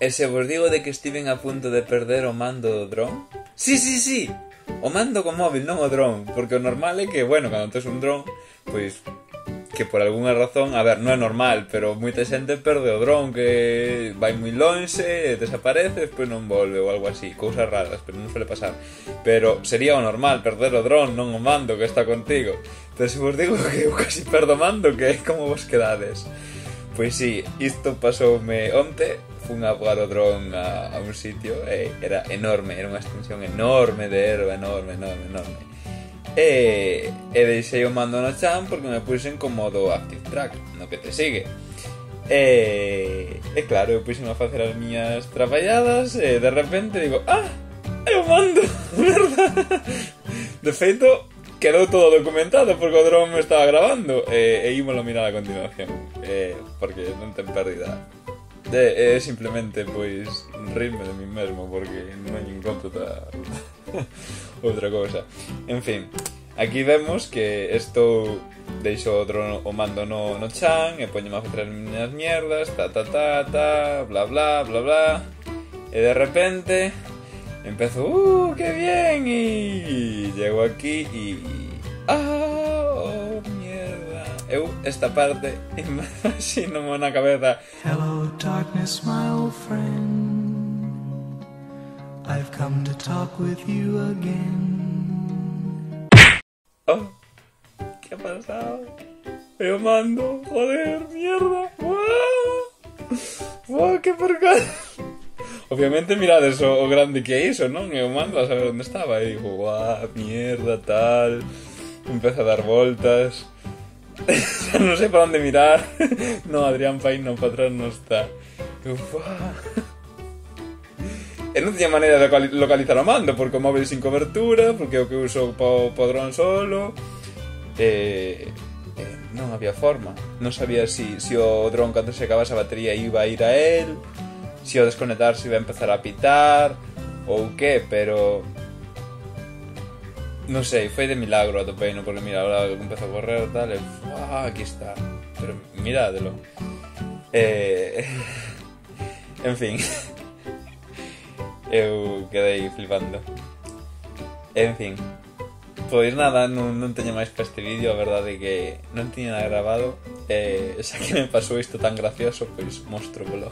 E se vos digo de que estiven a punto de perder o mando do dron? Sí, sí, sí! O mando con móvil, non o dron. Porque o normal é que, bueno, cando tes un dron, pois que por algunha razón, a ver, non é normal, pero moita xente perde o dron que vai moi lonxe, desaparece, despois non volve ou algo así, cousas raras, pero non suele pasar. Pero sería o normal perder o dron, non o mando que está contigo. Pero se vos digo que eu casi perdo o mando, que é como vos quedades. Pois sí, isto pasoume onte fun a voar o dron a, a un sitio e era enorme, era unha extensión enorme de erva, enorme, enorme, enorme. E, e deixei o mando no chan porque me puxen con modo active track, no que te sigue. E, e claro, eu puxen a facer as miñas traballadas e de repente digo, ah, é o mando, verdad? De feito, quedou todo documentado porque o dron me estaba grabando e, e ímolo mirar a continuación eh, porque non ten pérdida É, é simplemente, pois, rirme de mí mesmo, porque non encontro ta... outra cousa. En fin, aquí vemos que estou deixo outro o mando no, no chan e poñeme a facer as miñas mierdas, ta ta ta ta, bla bla bla bla. E de repente empezo, uh, que bien, e llego aquí e... ¡Ah! eu esta parte imagino na cabeza. Hello darkness my old friend. I've come to talk with you again. Oh, ¿qué ha pasado? Eu mando, joder, mierda. Wow, wow que percal Obviamente mirades o, o grande que é iso, non? Eu mando a saber onde estaba. E digo, guau, mierda, tal Empeza a dar voltas non sei para onde mirar. no, Adrián Paín no patrón non está. Ufa. E non tiña maneira de localizar o mando, porque o móvil sin cobertura, porque o que uso pa o padrón solo. E, e non había forma. Non sabía si, si o dron cando se acabase a batería iba a ir a él, si desconectar se iba a empezar a pitar, ou que, pero Non sei, foi de milagro atopei no porque mira, ahora que empezo a correr tal, e, ah, aquí está. Pero mirádelo. Eh, en fin. Eu quedei flipando. En fin. Pois nada, non, non teño máis para este vídeo, a verdade é que non tiña nada grabado. Eh, xa que me pasou isto tan gracioso, pois mostro polo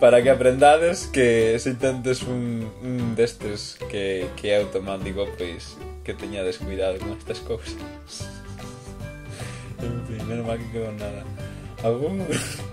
para que aprendades que se intentes un, un destes que, que é automático, pois que teñades cuidado con estas cousas. En fin, menos mal que quedou nada. Algún...